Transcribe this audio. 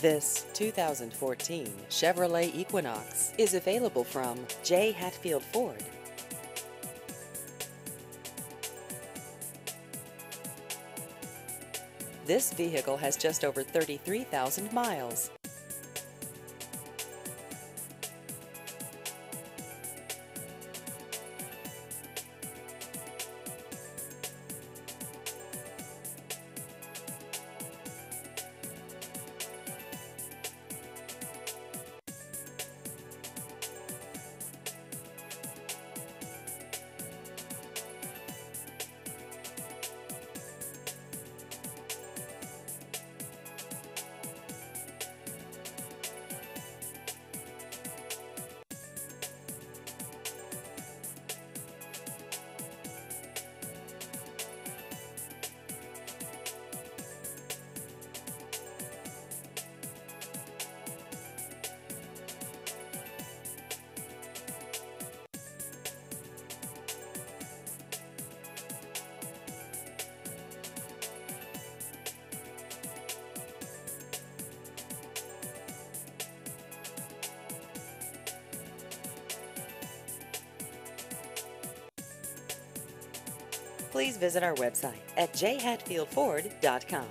This 2014 Chevrolet Equinox is available from Jay Hatfield Ford. This vehicle has just over 33,000 miles. Please visit our website at jayhatfieldford.com.